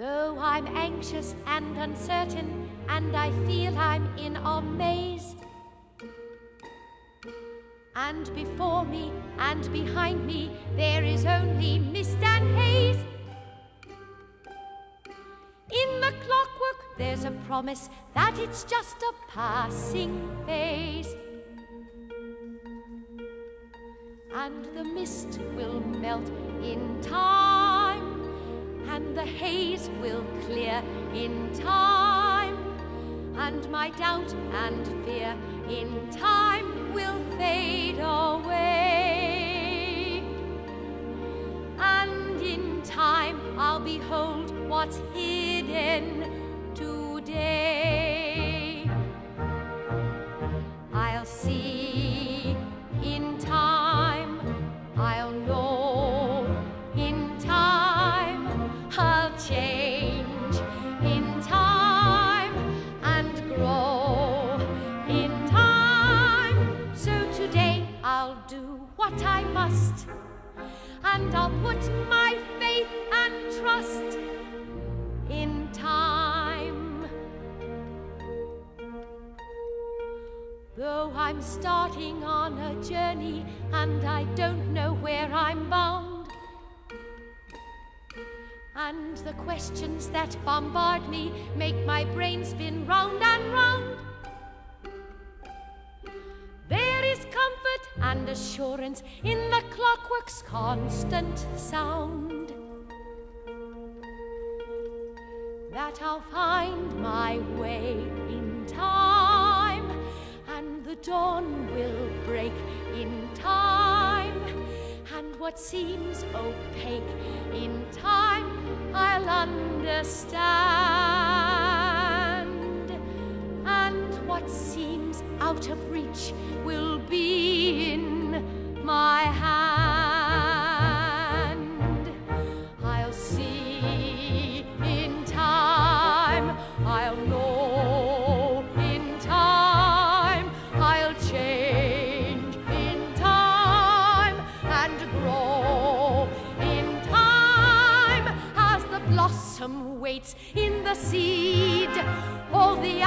Though I'm anxious and uncertain, and I feel I'm in a maze. And before me and behind me, there is only mist and haze. In the clockwork, there's a promise that it's just a passing phase. And the mist will melt in time, the haze will clear in time, and my doubt and fear in time will fade away. And in time I'll behold what's hidden today. And I'll put my faith and trust in time. Though I'm starting on a journey and I don't know where I'm bound, and the questions that bombard me make my brain spin round and round. And assurance in the clockwork's constant sound. That I'll find my way in time, and the dawn will break in time, and what seems opaque in time I'll understand, what seems out of reach will be in my hand. I'll see in time, I'll know in time, I'll change in time and grow in time as the blossom waits in the seed. All the